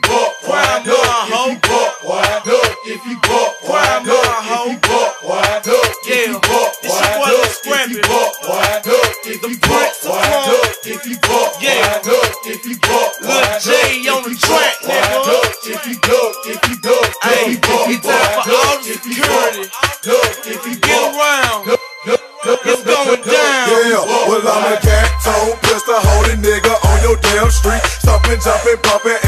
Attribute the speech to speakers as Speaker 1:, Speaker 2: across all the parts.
Speaker 1: buck, boy, duck, if you buck, boy, duck, if you buck, boy, duck, if you buck, boy, duck, if you buck, boy, duck, if you buck, boy, duck, if you buck, boy, duck, if you buck, boy, duck, if you buck, boy,
Speaker 2: Lil J on the track, nigga.
Speaker 1: if you duck, if you duck,
Speaker 2: Hey,
Speaker 1: if you buck,
Speaker 2: it's time for
Speaker 1: boy,
Speaker 2: all
Speaker 1: duck,
Speaker 2: the
Speaker 1: if you buck,
Speaker 2: security.
Speaker 1: duck, if you
Speaker 2: Get
Speaker 1: buck,
Speaker 2: around. It's
Speaker 1: duck,
Speaker 2: going
Speaker 1: duck,
Speaker 2: down.
Speaker 3: Yeah, well I'm a cat tone, pistol holding nigga on your damn street. Stomping, jumping, bumping,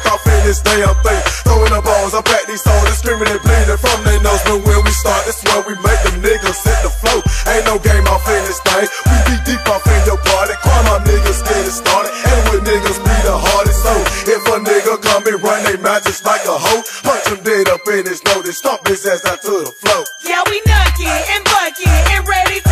Speaker 3: car off in this damn thing. Throwing the balls up at these soldiers, screaming and bleeding from their nose. But when we start, that's when we make them niggas hit the flow. Ain't no game off in this thing. We be deep off in your party. Call my niggas get it started. And with niggas be the hardest. So if a nigga come and run they mouth just like a hoe, punch him dead up in his nose and stomp his ass out to the floor.
Speaker 4: Yeah, we nucky and bucky and ready to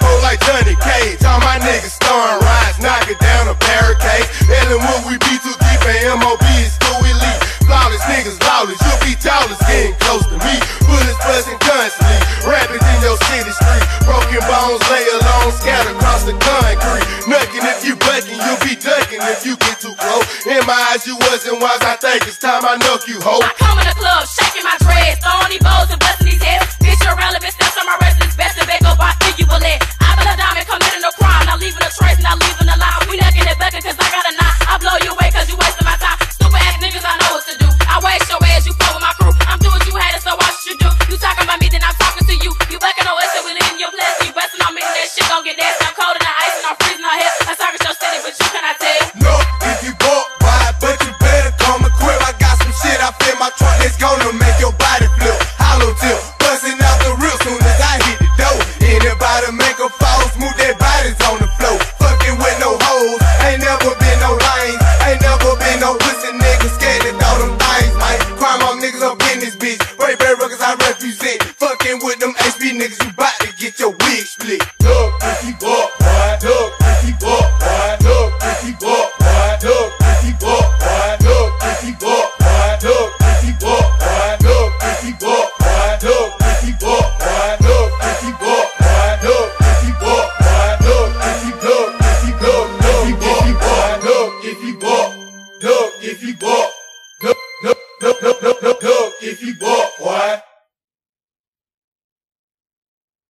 Speaker 5: bow like Johnny Cage. All my niggas starring rides, knocking down a barricade. Yelling when we be too deep and MOB is too elite. Flawless niggas lawless, you'll be tallest getting close to me. Bullets buzzing constantly, rampant in your city street. Broken bones lay alone, scattered across the concrete. Nucking if you bucking, you'll be ducking if you get too close. In my eyes, you wasn't wise, I think it's time I knock you, hoe.
Speaker 6: I come in the club, shaking my dreads, throwing these bows at that.
Speaker 5: Fucking with them HB niggas, you bout to get your wig split.
Speaker 1: Duck if you buck, boy. Duck if you buck, boy. Duck if you buck, boy. Duck if you buck, boy. Duck if you buck, boy. Duck if you buck, boy. Duck if you buck, boy. Duck if you buck, boy. Duck if you buck, boy. Duck if you buck, boy. Duck if you duck, if you duck, if you boy. Duck if you buck, duck if you duck, duck, duck, duck, duck, duck, duck if you buck, boy.